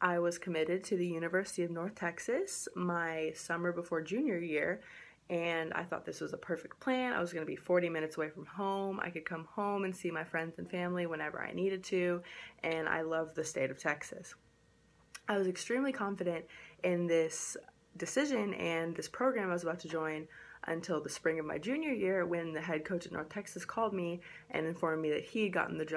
I was committed to the University of North Texas my summer before junior year, and I thought this was a perfect plan. I was going to be 40 minutes away from home. I could come home and see my friends and family whenever I needed to, and I love the state of Texas. I was extremely confident in this decision and this program I was about to join until the spring of my junior year when the head coach at North Texas called me and informed me that he had gotten the job